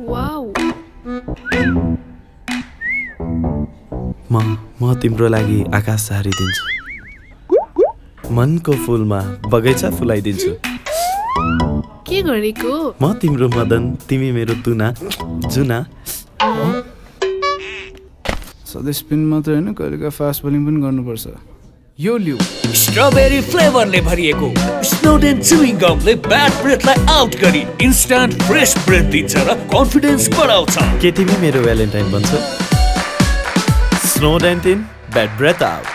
Wow. म म तिम्रो लागि आकाश सारिदिन्छु मनको फुलमा बगैँचा फुलाइदिन्छु। के गरेको? म तिम्रो मदन तिमी मेरो तुना जुना। सधैँ स्पिन मात्रै होइन कहिलेका फास्ट बोलिङ पनि गर्नुपर्छ। यो लिउ। स्ट्रबेरी फ्लेभरले भरिएको स्नोडेन च्युइङ गमले ब्याड ब्रेथलाई आउट गरी इन्स्ट्यान्ट फ्रेस ब्रेथ दिन्छ र कन्फिडेन्स बढाउँछ। के तिमी मेरो भ्यालेन्टाइन भन्छौ। स्नो डेन्टिन ब्याड ब्रेथ आउट